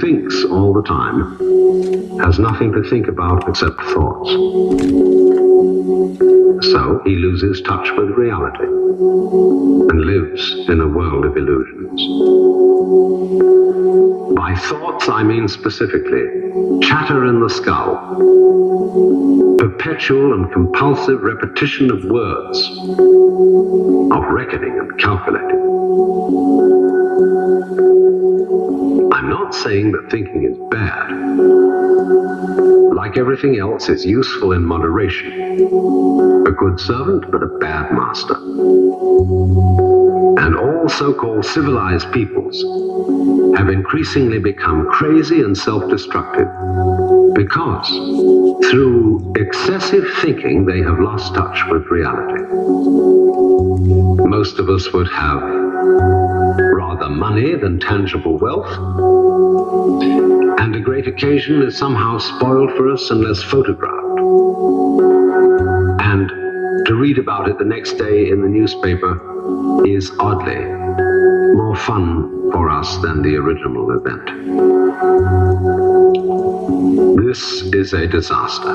Thinks all the time has nothing to think about except thoughts. So he loses touch with reality and lives in a world of illusions. By thoughts, I mean specifically chatter in the skull, perpetual and compulsive repetition of words, of reckoning and calculating. Not saying that thinking is bad. Like everything else, it's useful in moderation. A good servant, but a bad master. And all so called civilized peoples have increasingly become crazy and self destructive because through excessive thinking they have lost touch with reality. Most of us would have rather money than tangible wealth, and a great occasion is somehow spoiled for us unless photographed. And to read about it the next day in the newspaper is oddly more fun for us than the original event. This is a disaster.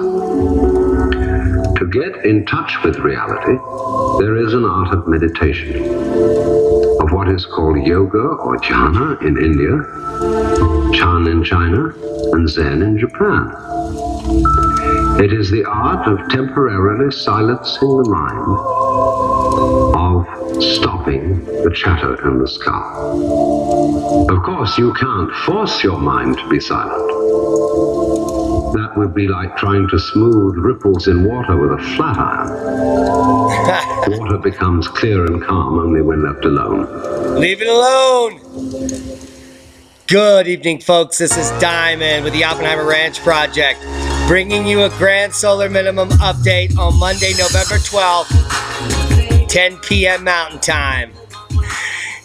To get in touch with reality, there is an art of meditation, what is called yoga or jhana in India, Chan in China, and Zen in Japan. It is the art of temporarily silencing the mind, of stopping the chatter in the skull. Of course, you can't force your mind to be silent. That would be like trying to smooth ripples in water with a flat iron. Water becomes clear and calm only when left alone. Leave it alone. Good evening, folks. This is Diamond with the Oppenheimer Ranch Project, bringing you a grand solar minimum update on Monday, November 12th, 10 p.m. Mountain Time.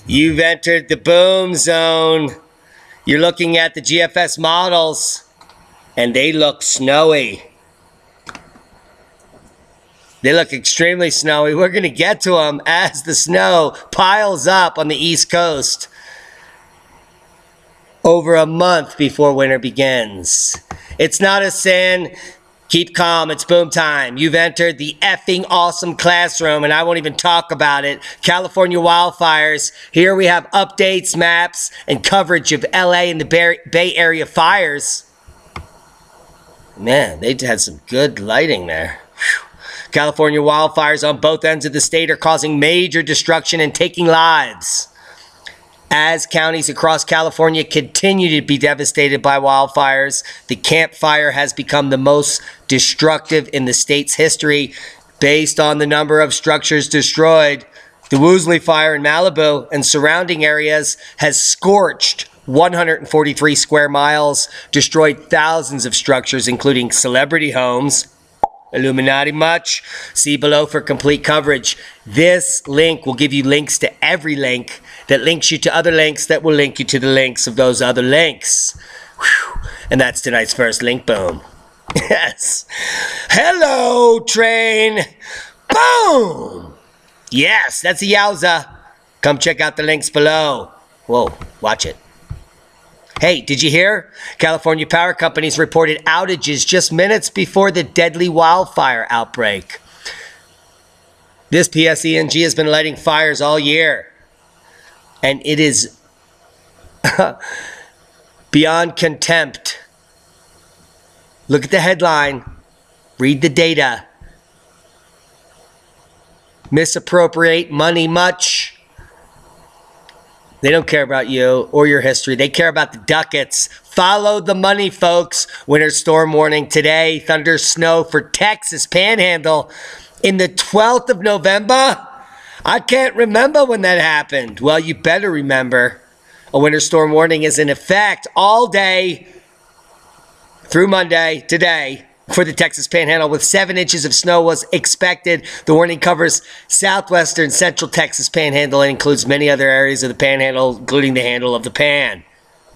You've entered the boom zone. You're looking at the GFS models, and they look snowy. They look extremely snowy. We're going to get to them as the snow piles up on the East Coast over a month before winter begins. It's not a sin. Keep calm. It's boom time. You've entered the effing awesome classroom, and I won't even talk about it. California wildfires. Here we have updates, maps, and coverage of LA and the Bay Area fires. Man, they had some good lighting there. California wildfires on both ends of the state are causing major destruction and taking lives. As counties across California continue to be devastated by wildfires, the Camp Fire has become the most destructive in the state's history based on the number of structures destroyed. The Woolsey Fire in Malibu and surrounding areas has scorched 143 square miles, destroyed thousands of structures, including celebrity homes. Illuminati much? See below for complete coverage. This link will give you links to every link that links you to other links that will link you to the links of those other links. Whew. And that's tonight's first link boom. Yes. Hello, train. Boom. Yes, that's a yowza. Come check out the links below. Whoa, watch it. Hey, did you hear? California power companies reported outages just minutes before the deadly wildfire outbreak. This PG&E has been lighting fires all year and it is beyond contempt. Look at the headline, read the data. Misappropriate money much. They don't care about you or your history. They care about the ducats. Follow the money, folks. Winter storm warning today. Thunder snow for Texas Panhandle in the 12th of November. I can't remember when that happened. Well, you better remember. A winter storm warning is in effect all day through Monday, today, for the Texas Panhandle, with seven inches of snow was expected. The warning covers southwestern central Texas Panhandle and includes many other areas of the Panhandle, including the handle of the Pan.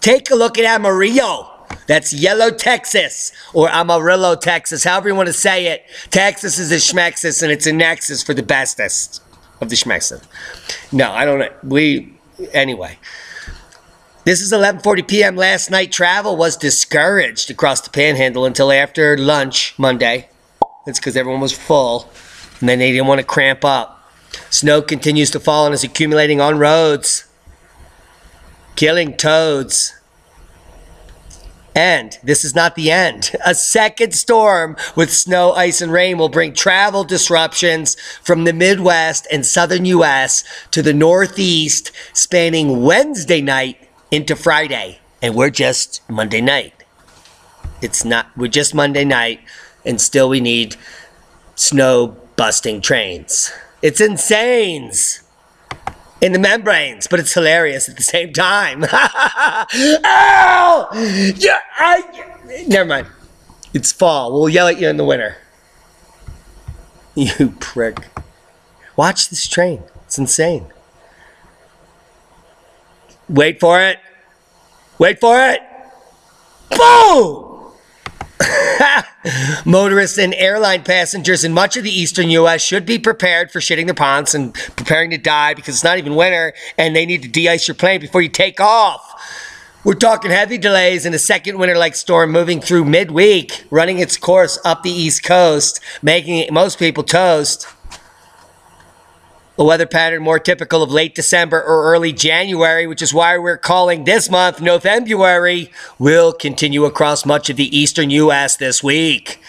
Take a look at Amarillo. That's Yellow Texas or Amarillo, Texas, however you want to say it. Texas is a schmexis and it's a nexus for the bestest of the schmexis. No, I don't know. We, anyway. This is 11:40 p.m. last night. Travel was discouraged across the Panhandle until after lunch Monday. It's because everyone was full, and then they didn't want to cramp up. Snow continues to fall and is accumulating on roads, killing toads. And this is not the end. A second storm with snow, ice, and rain will bring travel disruptions from the Midwest and southern U.S. to the Northeast, spanning Wednesday night into Friday. And we're just Monday night. It's not, we're just Monday night, and still we need snow busting trains. It's insane in the membranes, but it's hilarious at the same time. Ow! Yeah, I. Never mind. It's fall. We'll yell at you in the winter. You prick. Watch this train. It's insane. Wait for it. Wait for it. Boom! Motorists and airline passengers in much of the eastern U.S. should be prepared for shitting their pants and preparing to die because it's not even winter and they need to de ice your plane before you take off. We're talking heavy delays and a second winter like storm moving through midweek, running its course up the East Coast, making most people toast. A weather pattern more typical of late December or early January, which is why we're calling this month November, will continue across much of the eastern U.S. this week.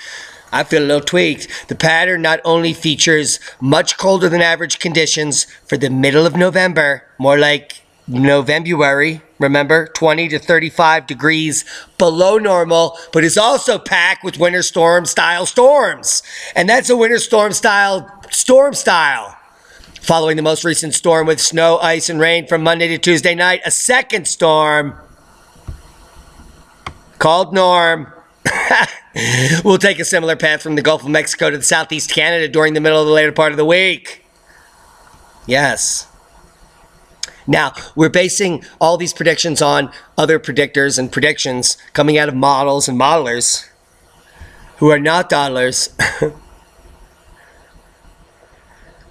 I feel a little tweaked. The pattern not only features much colder than average conditions for the middle of November, more like November, remember, 20 to 35 degrees below normal, but is also packed with winter storm style storms. And that's a winter storm style storm style. Following the most recent storm with snow, ice, and rain from Monday to Tuesday night, a second storm called Norm will take a similar path from the Gulf of Mexico to the southeast Canada during the middle of the later part of the week. Yes. Now, we're basing all these predictions on other predictors and predictions coming out of models and modelers who are not dawdlers.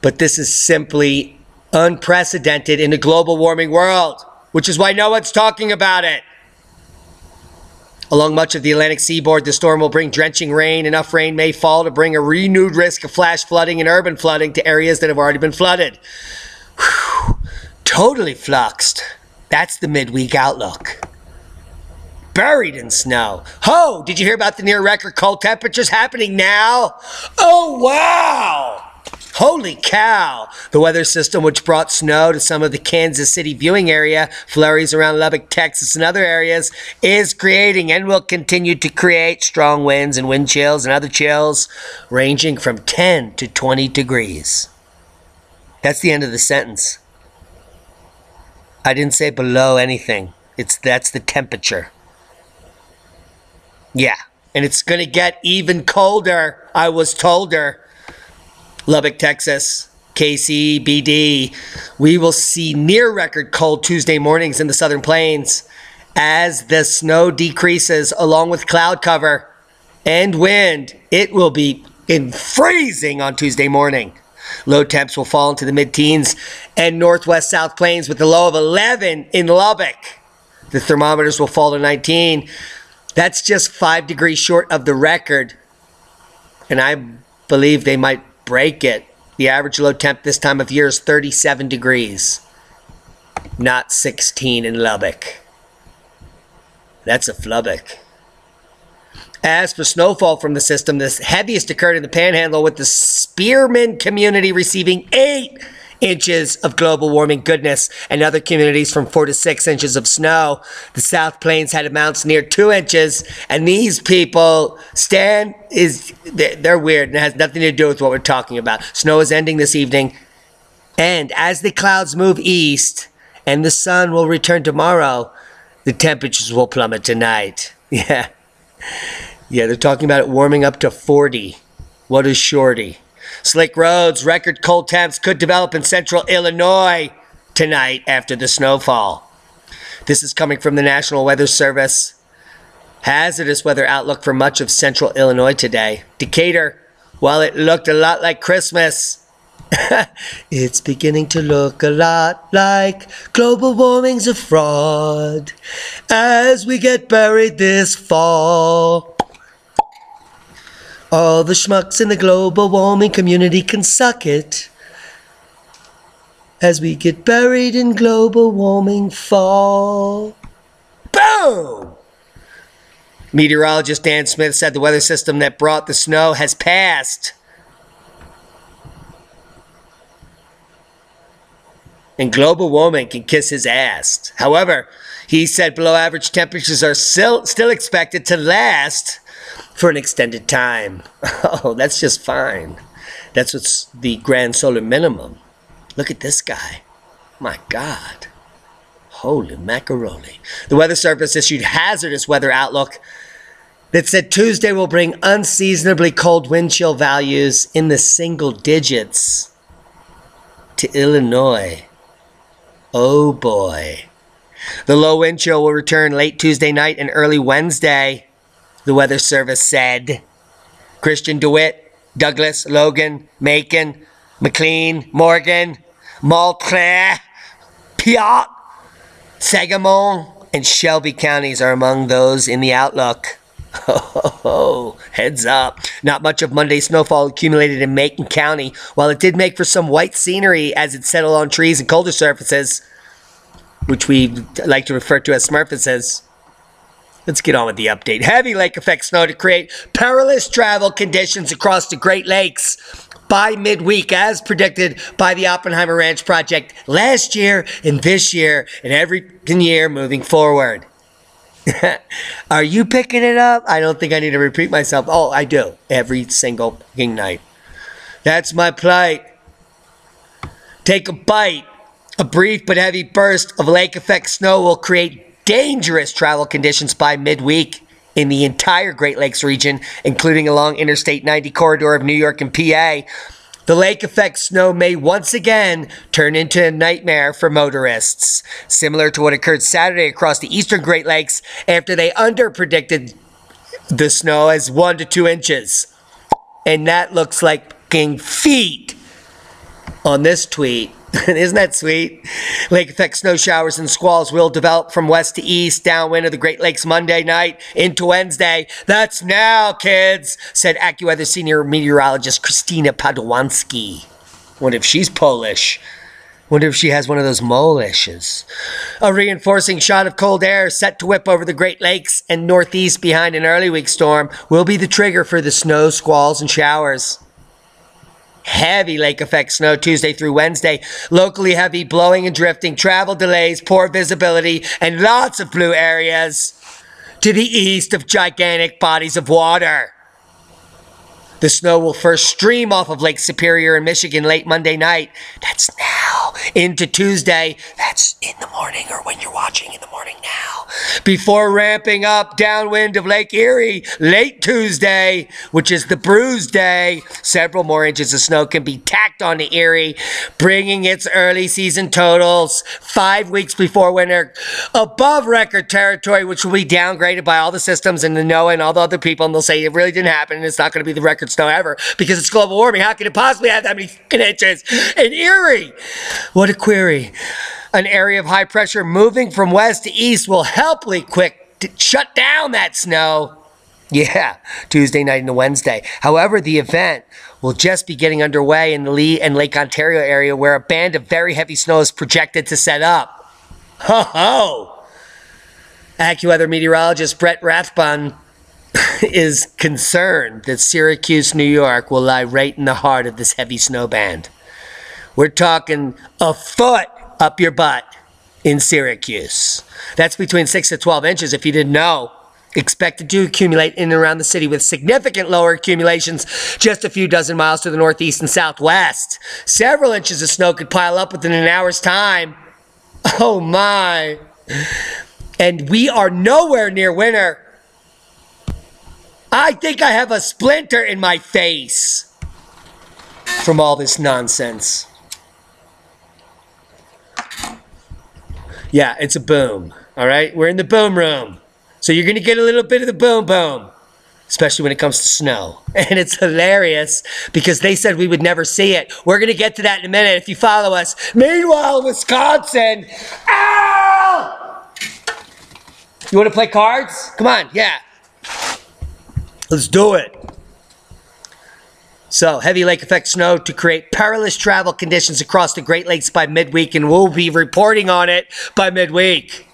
But this is simply unprecedented in a global warming world, which is why no one's talking about it. Along much of the Atlantic seaboard, the storm will bring drenching rain. Enough rain may fall to bring a renewed risk of flash flooding and urban flooding to areas that have already been flooded. Whew. Totally fluxed. That's the midweek outlook. Buried in snow. Ho! Did you hear about the near record cold temperatures happening now? Oh, wow! Holy cow! The weather system, which brought snow to some of the Kansas City viewing area, flurries around Lubbock, Texas, and other areas, is creating and will continue to create strong winds and wind chills and other chills ranging from 10 to 20 degrees. That's the end of the sentence. I didn't say below anything. It's that's the temperature. Yeah, and it's going to get even colder. I was told her. Lubbock, Texas, KCBD, we will see near record cold Tuesday mornings in the southern plains as the snow decreases along with cloud cover and wind. It will be in freezing on Tuesday morning. Low temps will fall into the mid teens and northwest South Plains with a low of 11 in Lubbock. The thermometers will fall to 19. That's just five degrees short of the record. And I believe they might break it. The average low temp this time of year is 37 degrees, not 16 in Lubbock. That's a flubbock. As for snowfall from the system, the heaviest occurred in the panhandle with the Spearman community receiving eight inches of global warming goodness and other communities from four to six inches of snow. The South Plains had amounts near two inches, and these people, Stan is, they're weird and it has nothing to do with what we're talking about. Snow is ending this evening, and as the clouds move east and the sun will return tomorrow, the temperatures will plummet tonight. Yeah. Yeah, they're talking about it warming up to 40. What is shorty? Slick roads, record cold temps could develop in central Illinois tonight after the snowfall. This is coming from the National Weather Service. Hazardous weather outlook for much of central Illinois today. Decatur, while it looked a lot like Christmas, it's beginning to look a lot like global warming's a fraud as we get buried this fall. All the schmucks in the global warming community can suck it as we get buried in global warming fall. Boom! Meteorologist Dan Smith said the weather system that brought the snow has passed. And global warming can kiss his ass. However, he said below average temperatures are still, still expected to last for an extended time. Oh, that's just fine. That's what's the grand solar minimum. Look at this guy. My God. Holy macaroni. The Weather Service issued hazardous weather outlook that said Tuesday will bring unseasonably cold wind chill values in the single digits to Illinois. Oh boy. The low wind chill will return late Tuesday night and early Wednesday, the Weather Service said. Christian DeWitt, Douglas, Logan, Macon, McLean, Morgan, Montclair, Piatt, Sangamon, and Shelby counties are among those in the outlook. Oh, heads up. Not much of Monday's snowfall accumulated in Macon County, while it did make for some white scenery as it settled on trees and colder surfaces, which we like to refer to as smurfaces. Let's get on with the update. Heavy lake effect snow to create perilous travel conditions across the Great Lakes by midweek, as predicted by the Oppenheimer Ranch Project last year and this year and every year moving forward. Are you picking it up? I don't think I need to repeat myself. Oh, I do. Every single night. That's my plight. Take a bite. A brief but heavy burst of lake effect snow will create dangerous travel conditions by midweek in the entire Great Lakes region, including along Interstate 90 corridor of New York and PA. The lake effect snow may once again turn into a nightmare for motorists, similar to what occurred Saturday across the eastern Great Lakes after they underpredicted the snow as one to two inches. And that looks like feet on this tweet. Isn't that sweet? Lake effect snow showers and squalls will develop from west to east downwind of the Great Lakes Monday night into Wednesday. That's now, kids, said AccuWeather senior meteorologist Kristina Pydynowski. Wonder if she's Polish. Wonder if she has one of those molishes. A reinforcing shot of cold air set to whip over the Great Lakes and northeast behind an early week storm will be the trigger for the snow, squalls, and showers. Heavy lake effect snow Tuesday through Wednesday. Locally heavy blowing and drifting, travel delays, poor visibility, and lots of blue areas to the east of gigantic bodies of water. The snow will first stream off of Lake Superior in Michigan late Monday night. That's now. Into Tuesday. That's in the morning or when you're watching in the morning now. Before ramping up downwind of Lake Erie late Tuesday, which is the bruise day. Several more inches of snow can be tacked on to Erie, bringing its early season totals five weeks before winter above record territory, which will be downgraded by all the systems and the NOAA and all the other people. And they'll say it really didn't happen and it's not going to be the record snow ever because it's global warming. How can it possibly have that many inches in Erie? What a query. An area of high pressure moving from west to east will helpfully quick to shut down that snow. Yeah, Tuesday night into Wednesday. However, the event will just be getting underway in the Lee and Lake Ontario area where a band of very heavy snow is projected to set up. Ho ho! AccuWeather meteorologist Brett Rathbun is concerned that Syracuse, New York will lie right in the heart of this heavy snow band. We're talking a foot up your butt in Syracuse. That's between 6 to 12 inches if you didn't know. Expected to accumulate in and around the city with significant lower accumulations just a few dozen miles to the northeast and southwest. Several inches of snow could pile up within an hour's time. Oh my. And we are nowhere near winter. I think I have a splinter in my face from all this nonsense. Yeah, it's a boom. All right, we're in the boom room. So you're going to get a little bit of the boom boom. especially when it comes to snow. And it's hilarious because they said we would never see it. We're going to get to that in a minute if you follow us. Meanwhile, Wisconsin. You want to play cards? Come on, yeah. Let's do it. So, heavy lake effect snow to create perilous travel conditions across the Great Lakes by midweek, and we'll be reporting on it by midweek.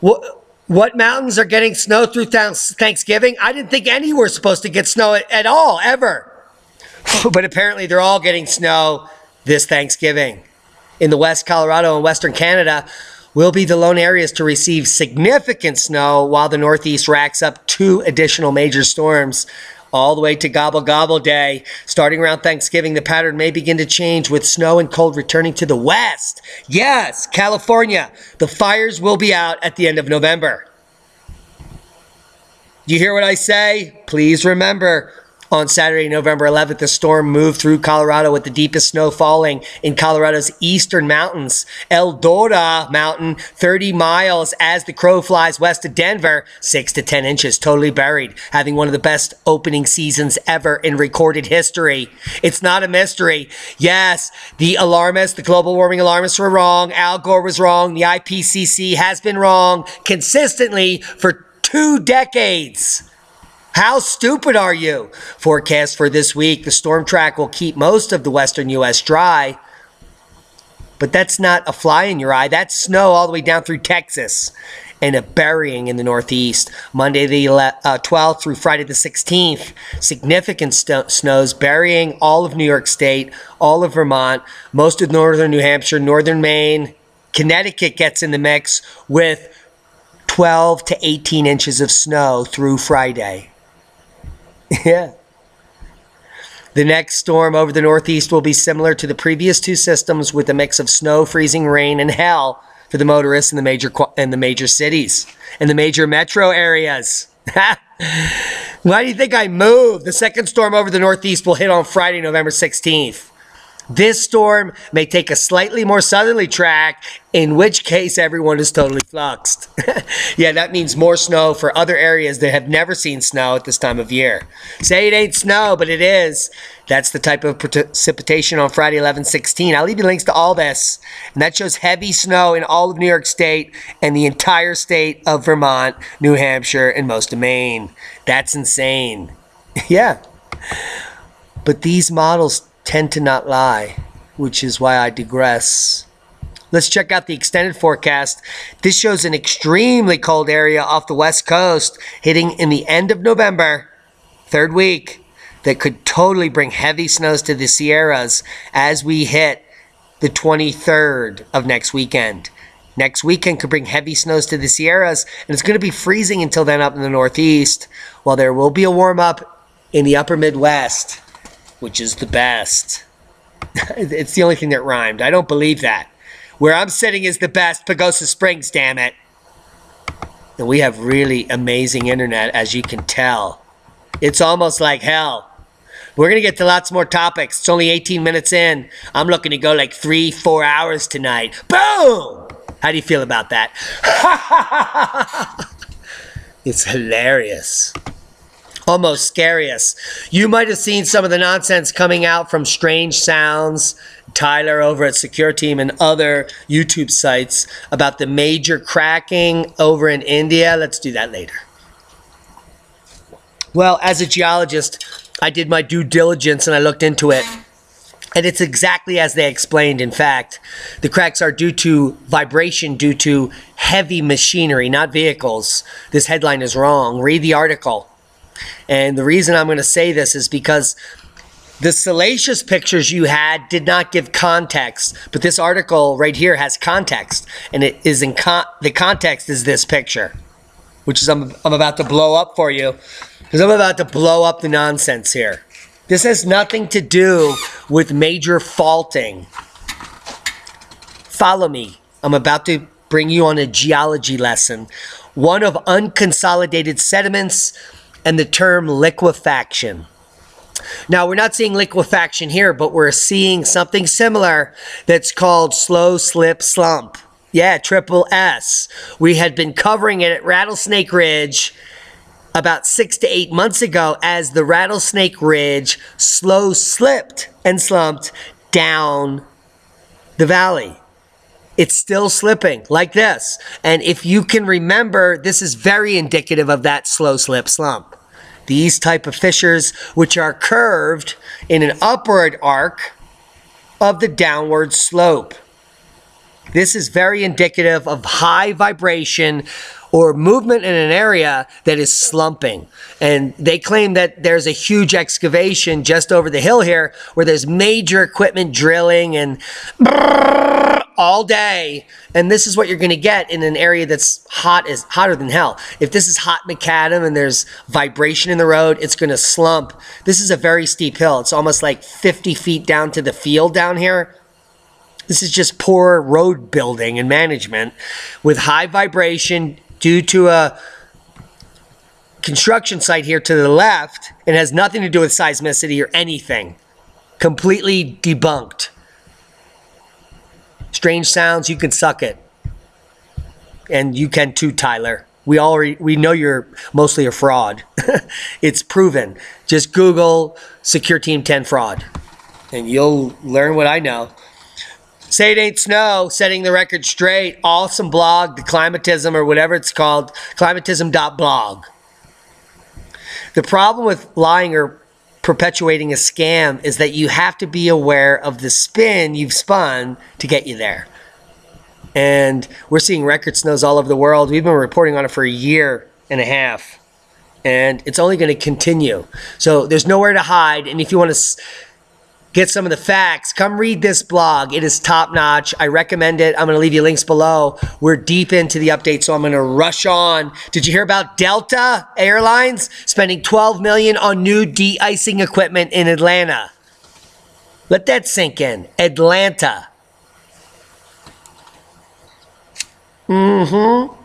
What? What mountains are getting snow through Thanksgiving? I didn't think any were supposed to get snow at all, ever. But apparently they're all getting snow this Thanksgiving. In the West, Colorado and Western Canada will be the lone areas to receive significant snow while the Northeast racks up two additional major storms all the way to Gobble Gobble Day. Starting around Thanksgiving, the pattern may begin to change with snow and cold returning to the west. Yes, California, the fires will be out at the end of November. You hear what I say? Please remember on Saturday, November 11th, the storm moved through Colorado with the deepest snow falling in Colorado's eastern mountains. Eldora Mountain, 30 miles as the crow flies west of Denver, 6 to 10 inches, totally buried, having one of the best opening seasons ever in recorded history. It's not a mystery. Yes, the alarmists, the global warming alarmists were wrong. Al Gore was wrong. The IPCC has been wrong consistently for two decades. How stupid are you? Forecast for this week the storm track will keep most of the western U.S. dry. But that's not a fly in your eye. That's snow all the way down through Texas and a burying in the northeast. Monday the 12th uh, through Friday the 16th. Significant snows burying all of New York State, all of Vermont, most of northern New Hampshire, northern Maine. Connecticut gets in the mix with 12 to 18 inches of snow through Friday. Yeah. The next storm over the Northeast will be similar to the previous two systems with a mix of snow, freezing rain, and hell for the motorists in the major in the major cities and the major metro areas. Why do you think I moved? The second storm over the Northeast will hit on Friday, November 16th. This storm may take a slightly more southerly track, in which case everyone is totally fluxed. yeah, that means more snow for other areas that have never seen snow at this time of year. Say it ain't snow, but it is. That's the type of precipitation on Friday, 11 16. I'll leave you links to all this. And that shows heavy snow in all of New York State and the entire state of Vermont, New Hampshire, and most of Maine. That's insane. yeah. But these models tend to not lie, which is why I digress. Let's check out the extended forecast. This shows an extremely cold area off the west coast hitting in the end of November, third week, that could totally bring heavy snows to the Sierras as we hit the 23rd of next weekend. Next weekend could bring heavy snows to the Sierras, and it's going to be freezing until then up in the Northeast, while there will be a warm up in the upper Midwest which is the best. it's the only thing that rhymed. I don't believe that. Where I'm sitting is the best. Pagosa Springs, damn it. And we have really amazing internet, as you can tell. It's almost like hell. We're going to get to lots more topics. It's only 18 minutes in. I'm looking to go like three, four hours tonight. Boom! How do you feel about that? it's hilarious almost scariest. You might have seen some of the nonsense coming out from Strange Sounds, Tyler over at Secure Team, and other YouTube sites about the major cracking over in India. Let's do that later. Well, as a geologist, I did my due diligence and I looked into it. And it's exactly as they explained. In fact, the cracks are due to vibration due to heavy machinery, not vehicles. This headline is wrong. Read the article. And the reason I'm going to say this is because the salacious pictures you had did not give context, but this article right here has context, and it is in con- the context is this picture, which is I'm, I'm about to blow up for you, because I'm about to blow up the nonsense here. This has nothing to do with major faulting. Follow me. I'm about to bring you on a geology lesson, one of unconsolidated sediments and the term liquefaction. Now, we're not seeing liquefaction here, but we're seeing something similar that's called slow slip slump. Yeah, triple S. We had been covering it at Rattlesnake Ridge about six to eight months ago as the Rattlesnake Ridge slow slipped and slumped down the valley. It's still slipping like this. And if you can remember, this is very indicative of that slow slip slump. These type of fissures, which are curved in an upward arc of the downward slope. This is very indicative of high vibration or movement in an area that is slumping. And they claim that there's a huge excavation just over the hill here where there's major equipment drilling and all day. And this is what you're going to get in an area that's hot is hotter than hell. If this is hot macadam and there's vibration in the road, it's going to slump. This is a very steep hill. It's almost like 50 feet down to the field down here. This is just poor road building and management with high vibration due to a construction site here to the left. It has nothing to do with seismicity or anything. Completely debunked. Strange sounds, you can suck it. And you can too, Tyler. We already we know you're mostly a fraud. it's proven. Just Google Secure Team 10 fraud and you'll learn what I know. Say it ain't snow, setting the record straight. Awesome blog, the climatism or whatever it's called, climatism.blog. The problem with lying or perpetuating a scam is that you have to be aware of the spin you've spun to get you there. And we're seeing record snows all over the world. We've been reporting on it for a year and a half. And it's only going to continue. So there's nowhere to hide. And if you want to get some of the facts, come read this blog. It is top notch. I recommend it. I'm going to leave you links below. We're deep into the update, so I'm going to rush on. Did you hear about Delta Airlines spending 12 million on new de-icing equipment in Atlanta? Let that sink in. Atlanta. Mm-hmm.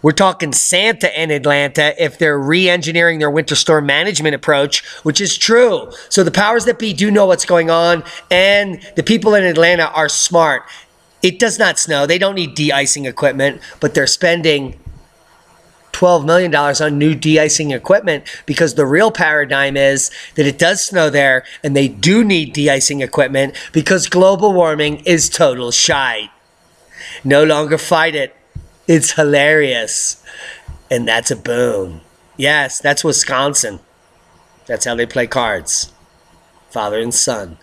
We're talking Santa in Atlanta if they're re engineering their winter storm management approach, which is true. So the powers that be do know what's going on, and the people in Atlanta are smart. It does not snow. They don't need de icing equipment, but they're spending $12 million on new de icing equipment because the real paradigm is that it does snow there and they do need de icing equipment because global warming is total shite. No longer fight it. It's hilarious. And that's a boom. Yes, that's Wisconsin. That's how they play cards. Father and son.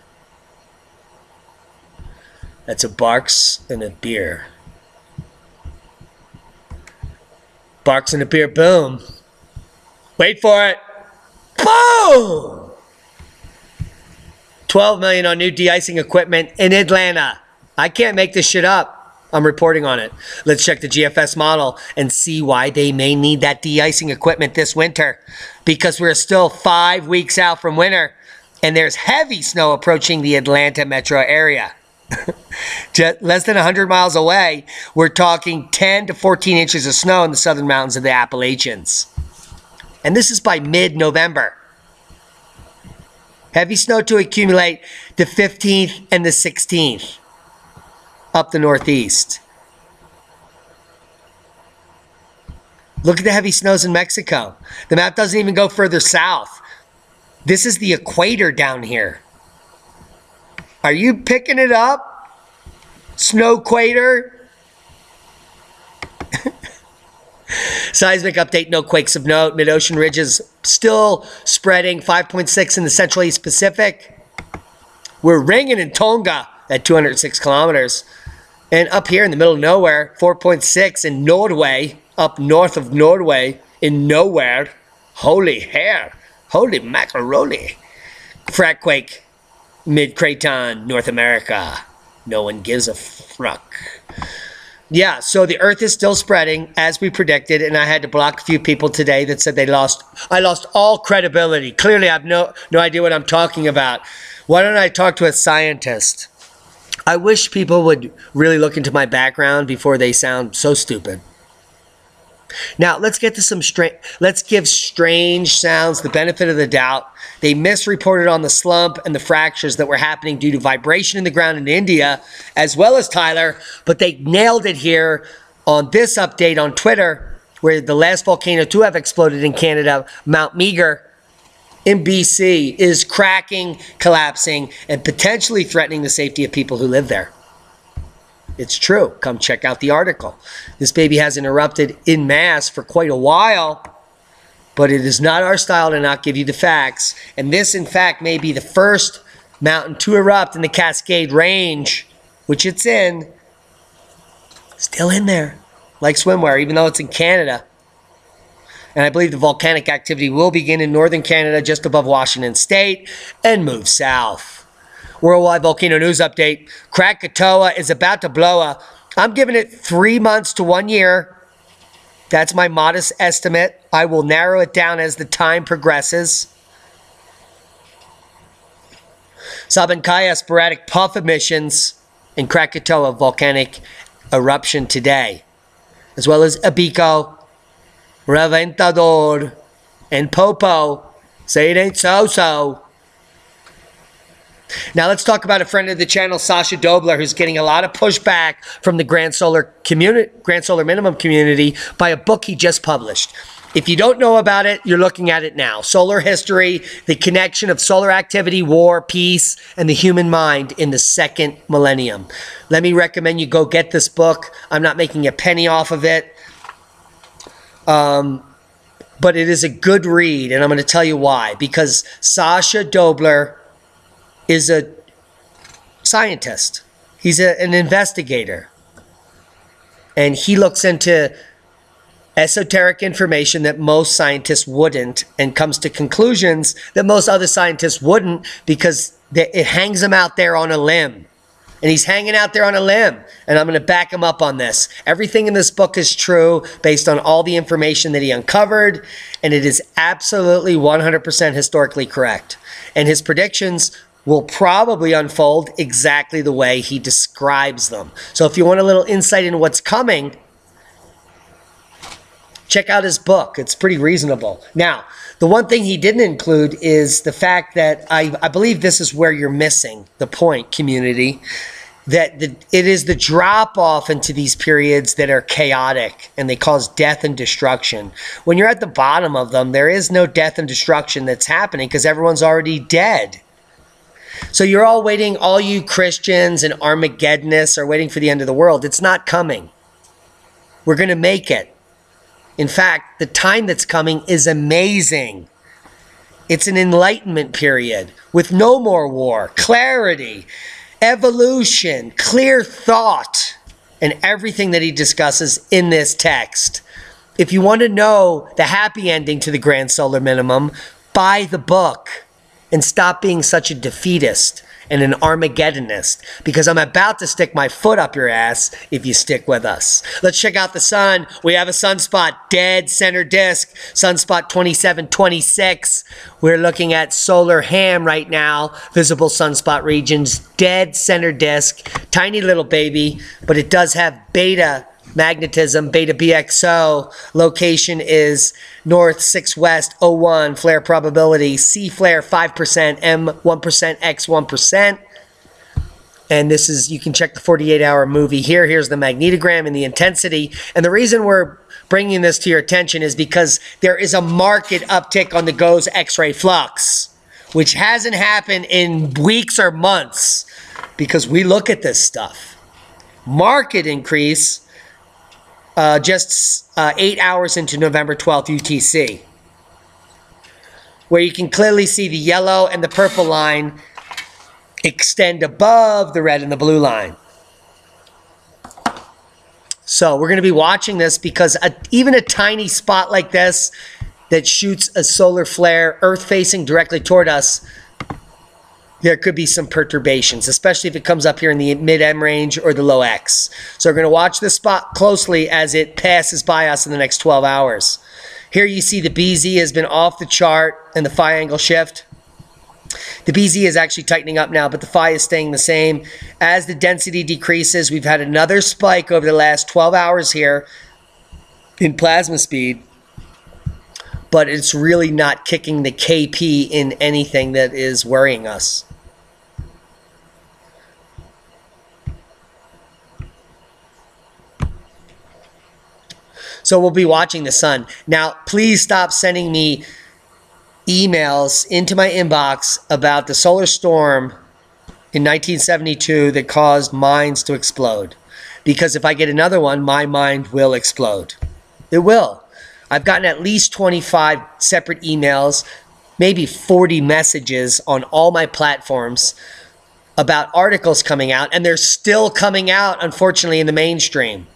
That's a Barks and a beer. Barks and a beer, boom. Wait for it. Boom! 12 million on new de-icing equipment in Atlanta. I can't make this shit up. I'm reporting on it. Let's check the GFS model and see why they may need that de-icing equipment this winter. Because we're still five weeks out from winter and there's heavy snow approaching the Atlanta metro area. Just less than 100 miles away, we're talking 10 to 14 inches of snow in the southern mountains of the Appalachians. And this is by mid-November. Heavy snow to accumulate the 15th and the 16th up the northeast. Look at the heavy snows in Mexico. The map doesn't even go further south. This is the equator down here. Are you picking it up? Snow equator? Seismic update, no quakes of note. Mid-ocean ridges still spreading 5.6 in the Central East Pacific. We're ringing in Tonga at 206 kilometers. And up here in the middle of nowhere, 4.6 in Norway, up north of Norway, in nowhere. Holy hair. Holy macaroni. Frackquake, mid Craton, North America. No one gives a fuck. Yeah, so the earth is still spreading as we predicted, and I had to block a few people today that said they lost I lost all credibility. Clearly I have no no idea what I'm talking about. Why don't I talk to a scientist? I wish people would really look into my background before they sound so stupid. Now let's get to some strange. Let's give strange sounds the benefit of the doubt. They misreported on the slump and the fractures that were happening due to vibration in the ground in India, as well as Tyler, but they nailed it here on this update on Twitter, where the last volcano to have exploded in Canada, Mount Meager in BC, is cracking, collapsing, and potentially threatening the safety of people who live there. It's true. Come check out the article. This baby hasn't erupted in mass for quite a while, but it is not our style to not give you the facts. And this, in fact, may be the first mountain to erupt in the Cascade Range, which it's in. Still in there, like swimwear, even though it's in Canada. And I believe the volcanic activity will begin in northern Canada, just above Washington State, and move south. Worldwide Volcano News Update. Krakatoa is about to blow up. I'm giving it three months to one year. That's my modest estimate. I will narrow it down as the time progresses. Sabancaya sporadic puff emissions in Krakatoa volcanic eruption today, as well as Ebeko, Reventador, and Popo. Say it ain't so-so. Now let's talk about a friend of the channel, Sacha Dobler, who's getting a lot of pushback from the Grand Solar community, Grand Solar Minimum community by a book he just published. If you don't know about it, you're looking at it now. Solar history, the connection of solar activity, war, peace, and the human mind in the second millennium. Let me recommend you go get this book. I'm not making a penny off of it. Um, but it is a good read, and I'm going to tell you why. Because Sacha Dobler is a scientist. He's a, an investigator. And he looks into esoteric information that most scientists wouldn't and comes to conclusions that most other scientists wouldn't because it hangs them out there on a limb. And he's hanging out there on a limb. And I'm going to back him up on this. Everything in this book is true based on all the information that he uncovered. And it is absolutely 100% historically correct. And his predictions will probably unfold exactly the way he describes them. So if you want a little insight into what's coming, check out his book. It's pretty reasonable. Now, the one thing he didn't include is the fact that I, I believe this is where you're missing the point, community. That the, it is the drop off into these periods that are chaotic and they cause death and destruction. When you're at the bottom of them, there is no death and destruction that's happening because everyone's already dead. So you're all waiting, all you Christians and Armageddonists are waiting for the end of the world. It's not coming. We're going to make it. In fact, the time that's coming is amazing. It's an enlightenment period with no more war, clarity, evolution, clear thought, and everything that he discusses in this text. If you want to know the happy ending to the Grand Solar Minimum, buy the book and stop being such a defeatist and an Armageddonist because I'm about to stick my foot up your ass if you stick with us. Let's check out the sun. We have a sunspot, dead center disk, sunspot 2726. We're looking at SolarHam right now, visible sunspot regions, dead center disk, tiny little baby, but it does have beta magnetism, beta BXO. Location is north 6 west 01, flare probability, C flare 5%, M 1%, X 1%. And this is, you can check the 48 hour movie here. Here's the magnetogram and the intensity. And the reason we're bringing this to your attention is because there is a market uptick on the GOES X ray flux, which hasn't happened in weeks or months because we look at this stuff. Market increase uh, just uh, eight hours into November 12th UTC, where you can clearly see the yellow and the purple line extend above the red and the blue line. So we're going to be watching this because a, even a tiny spot like this that shoots a solar flare earth facing directly toward us there could be some perturbations, especially if it comes up here in the mid M range or the low X. So we're going to watch this spot closely as it passes by us in the next 12 hours. Here you see the BZ has been off the chart and the phi angle shift. The BZ is actually tightening up now, but the phi is staying the same. As the density decreases, we've had another spike over the last 12 hours here. in plasma speed, but it's really not kicking the KP in anything that is worrying us. So we'll be watching the sun. Now, please stop sending me emails into my inbox about the solar storm in 1972 that caused mines to explode. Because if I get another one, my mind will explode. It will. I've gotten at least 25 separate emails, maybe 40 messages on all my platforms about articles coming out, and they're still coming out, unfortunately, in the mainstream.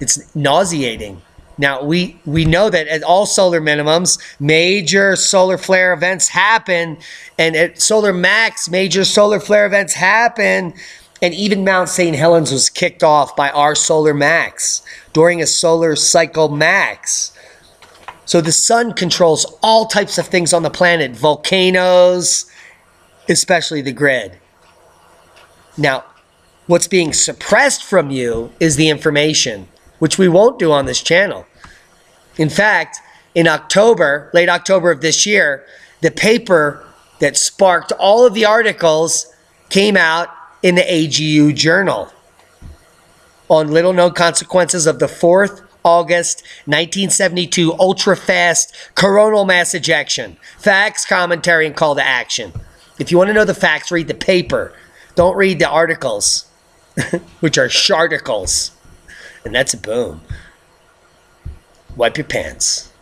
It's nauseating. Now we we know that at all solar minimums, major solar flare events happen, and at solar max, major solar flare events happen, and even Mount St. Helens was kicked off by our solar max during a solar cycle max. So the sun controls all types of things on the planet, volcanoes, especially the grid. Now, what's being suppressed from you is the information which we won't do on this channel. In fact, in October, late October of this year, the paper that sparked all of the articles came out in the AGU Journal on little known consequences of the 4th August 1972 ultra fast coronal mass ejection. Facts, commentary, and call to action. If you want to know the facts, read the paper. Don't read the articles, which are sharticles and that's a boom. Wipe your pants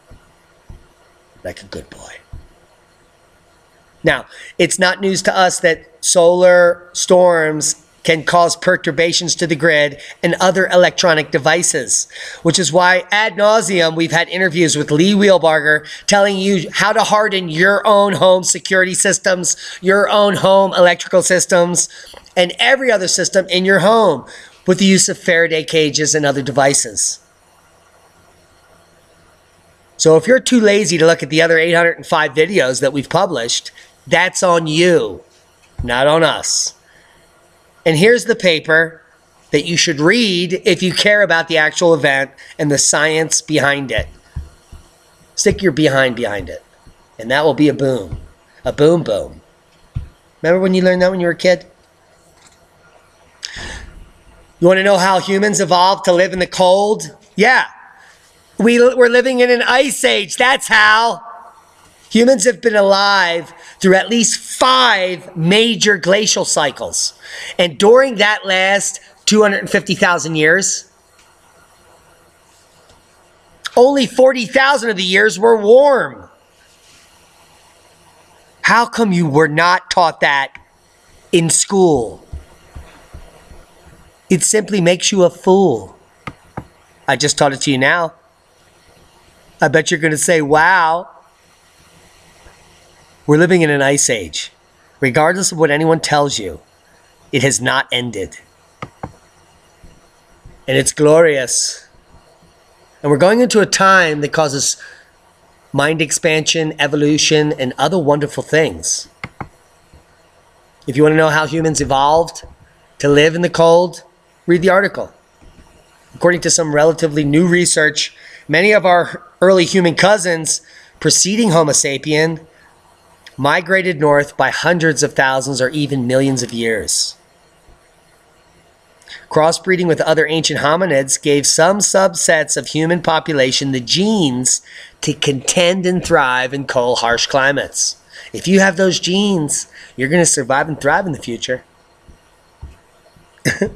like a good boy. Now, it's not news to us that solar storms can cause perturbations to the grid and other electronic devices, which is why ad nauseum we've had interviews with Lee Wheelbarger telling you how to harden your own home security systems, your own home electrical systems, and every other system in your home with the use of Faraday cages and other devices. So if you're too lazy to look at the other 805 videos that we've published, that's on you, not on us. And here's the paper that you should read if you care about the actual event and the science behind it. Stick your behind behind it, and that will be a boom. A boom boom. Remember when you learned that when you were a kid? You want to know how humans evolved to live in the cold? Yeah. We, we're living in an ice age. That's how. Humans have been alive through at least five major glacial cycles. And during that last 250,000 years, only 40,000 of the years were warm. How come you were not taught that in school? It simply makes you a fool. I just taught it to you now. I bet you're going to say, wow. We're living in an ice age. Regardless of what anyone tells you, it has not ended. And it's glorious. And we're going into a time that causes mind expansion, evolution, and other wonderful things. If you want to know how humans evolved to live in the cold, Read the article. According to some relatively new research, many of our early human cousins preceding Homo sapien migrated north by hundreds of thousands or even millions of years. Crossbreeding with other ancient hominids gave some subsets of human population the genes to contend and thrive in cold, harsh climates. If you have those genes, you're going to survive and thrive in the future.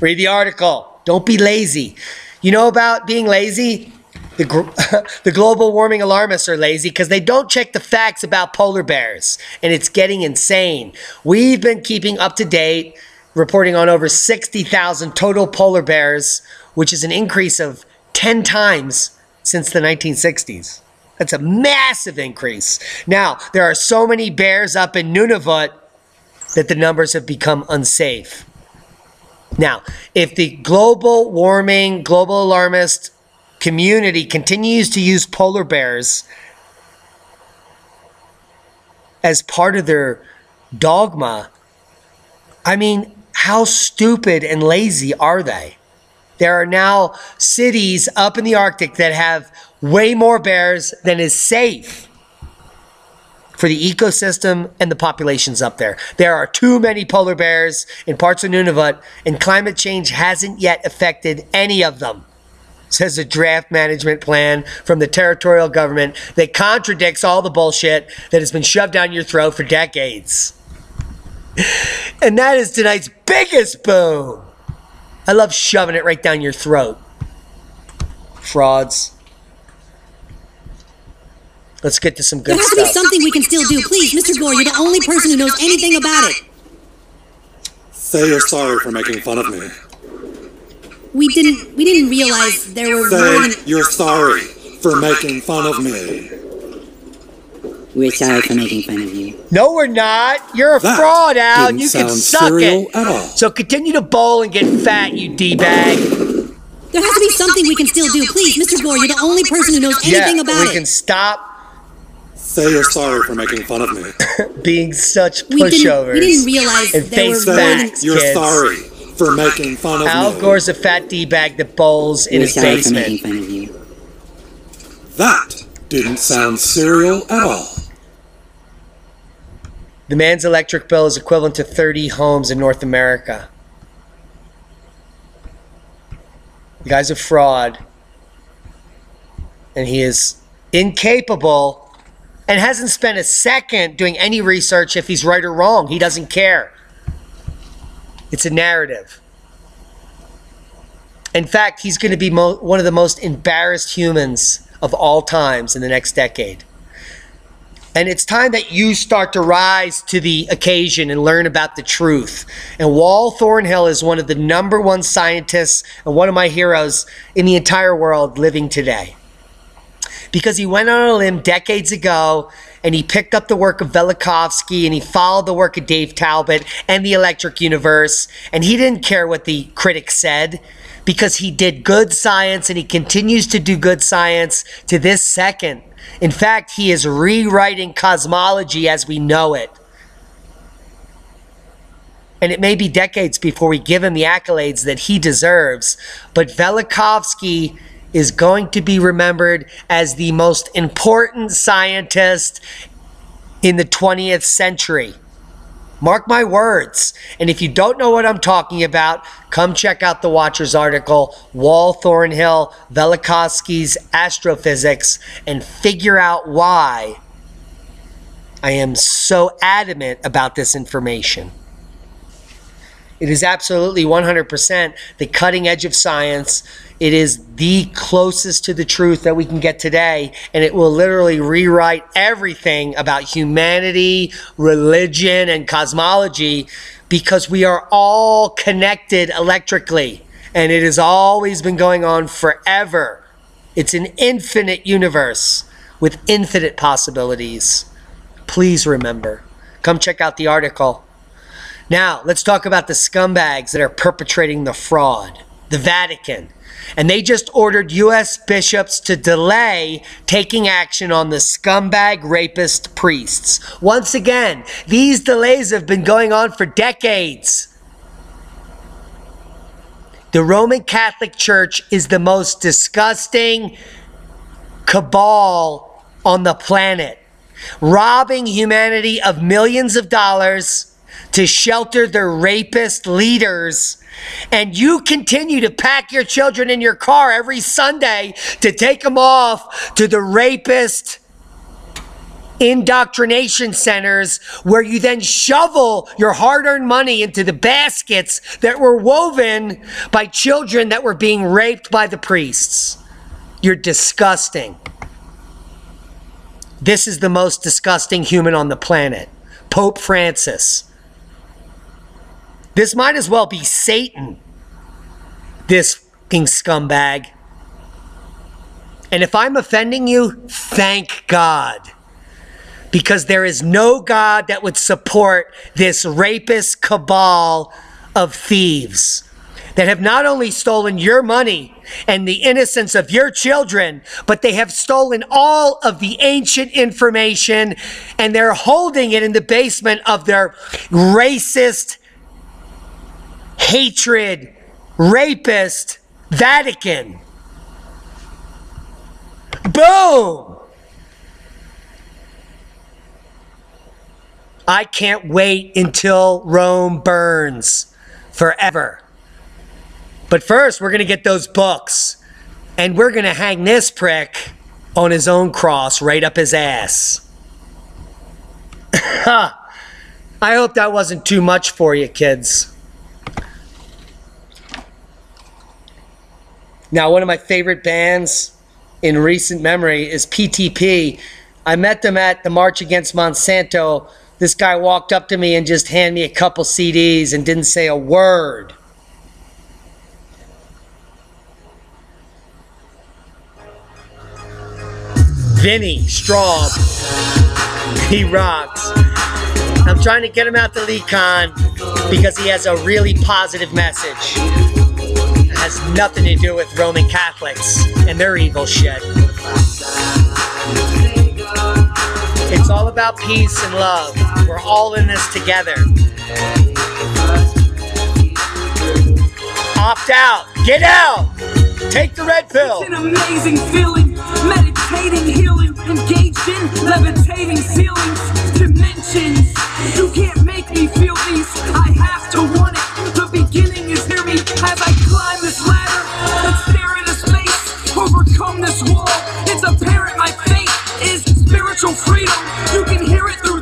Read the article. Don't be lazy. You know about being lazy? The, the global warming alarmists are lazy because they don't check the facts about polar bears, and it's getting insane. We've been keeping up to date, reporting on over 60,000 total polar bears, which is an increase of 10 times since the 1960s. That's a massive increase. Now, there are so many bears up in Nunavut that the numbers have become unsafe. Now, if the global warming, global alarmist community continues to use polar bears as part of their dogma, I mean, how stupid and lazy are they? There are now cities up in the Arctic that have way more bears than is safe for the ecosystem and the populations up there. There are too many polar bears in parts of Nunavut, and climate change hasn't yet affected any of them. Says a draft management plan from the territorial government that contradicts all the bullshit that has been shoved down your throat for decades. And that is tonight's biggest boom. I love shoving it right down your throat. Frauds. Let's get to some good There has stuff. to be something we can still do. Please, Mr. Gore, you're the only person who knows anything about it. Say you're sorry for making fun of me. We didn't we didn't realize there were more than Say you're sorry for making fun of me. We're sorry for making fun of you. No, we're not. You're a That fraud, Al. didn't You can suck it. at all. So continue to bowl and get fat, you d-bag. There has to be something we can still do. Please, Mr. Gore, you're the only person who knows Yeah, anything about it. we can stop Say you're sorry for making fun of me. being such We didn't pushovers. we didn't realize and there face more than facts. You're kids. sorry for making fun of Al me. Gore's a fat d-bag that bowls in We're his sorry for making basement. fun of you. That didn't sound serial at all. The man's electric bill is equivalent to 30 homes in North America. The guy's a fraud. And he is incapable and hasn't spent a second doing any research if he's right or wrong. He doesn't care. It's a narrative. In fact, he's going to be one of the most embarrassed humans of all times in the next decade. And it's time that you start to rise to the occasion and learn about the truth. And Wal Thornhill is one of the number one scientists and one of my heroes in the entire world living today. Because he went on a limb decades ago and he picked up the work of Velikovsky and he followed the work of Dave Talbott and the Electric Universe. And he didn't care what the critics said because he did good science and he continues to do good science to this second. In fact, he is rewriting cosmology as we know it. And it may be decades before we give him the accolades that he deserves. But Velikovsky is going to be remembered as the most important scientist in the 20th century. Mark my words. And if you don't know what I'm talking about, come check out the Watchers article, Wal Thornhill, Velikovsky's Astrophysics, and figure out why I am so adamant about this information. It is absolutely 100% the cutting edge of science. It is the closest to the truth that we can get today, and it will literally rewrite everything about humanity, religion, and cosmology because we are all connected electrically, and it has always been going on forever. It's an infinite universe with infinite possibilities. Please remember. Come check out the article. Now, let's talk about the scumbags that are perpetrating the fraud the Vatican. And they just ordered U.S. bishops to delay taking action on the scumbag rapist priests. Once again, these delays have been going on for decades. The Roman Catholic Church is the most disgusting cabal on the planet, robbing humanity of millions of dollars to shelter their rapist leaders. And you continue to pack your children in your car every Sunday to take them off to the rapist indoctrination centers where you then shovel your hard earned money into the baskets that were woven by children that were being raped by the priests. You're disgusting. This is the most disgusting human on the planet, Pope Francis. This might as well be Satan, this fucking scumbag. And if I'm offending you, thank God. Because there is no God that would support this rapist cabal of thieves that have not only stolen your money and the innocence of your children, but they have stolen all of the ancient information and they're holding it in the basement of their racist, hatred, rapist, Vatican. Boom! I can't wait until Rome burns forever. But first, we're going to get those books. And we're going to hang this prick on his own cross right up his ass. I hope that wasn't too much for you, kids. Now, one of my favorite bands in recent memory is PTP. I met them at the March Against Monsanto. This guy walked up to me and just handed me a couple CDs and didn't say a word. Vinny Straub. He rocks. I'm trying to get him out to LeeCon because he has a really positive message. Has nothing to do with Roman Catholics and their evil shit. It's all about peace and love. We're all in this together. Opt out. Get out. Take the red pill. It's an amazing feeling, meditating, healing, engaged in levitating ceilings, dimensions. You can't make me feel these. I have me as I climb this ladder and stare into space, overcome this wall. It's apparent my fate is spiritual freedom. You can hear it through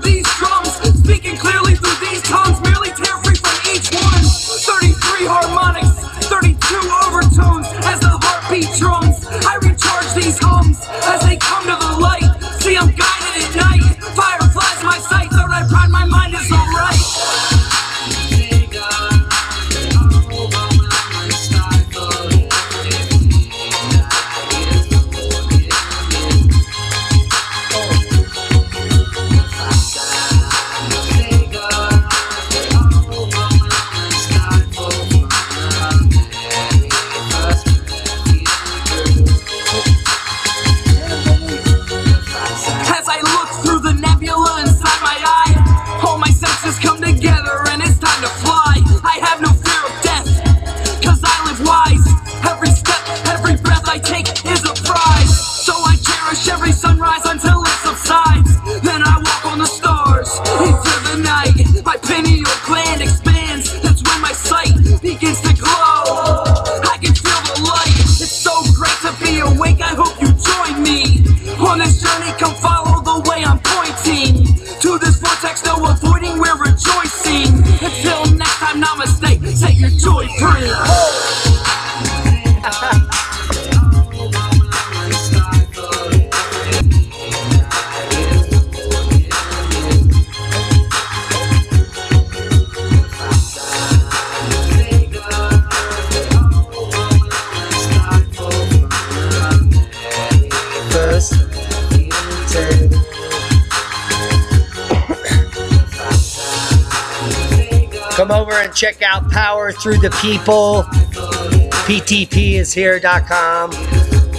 over and check out Power Through the People. PTPishere.com.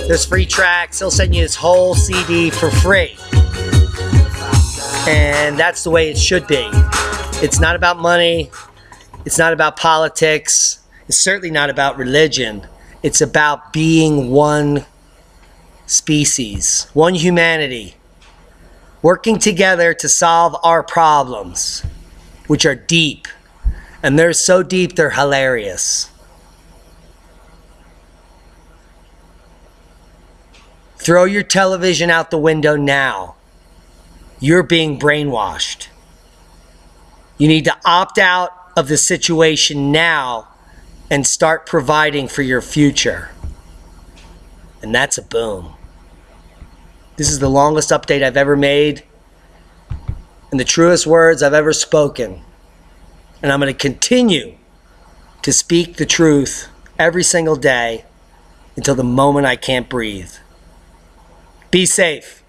There's free tracks. He'll send you his whole CD for free. And that's the way it should be. It's not about money. It's not about politics. It's certainly not about religion. It's about being one species, one humanity, working together to solve our problems, which are deep. And they're so deep, they're hilarious. Throw your television out the window now. You're being brainwashed. You need to opt out of the situation now and start providing for your future. And that's a boom. This is the longest update I've ever made and the truest words I've ever spoken. And I'm going to continue to speak the truth every single day until the moment I can't breathe. Be safe.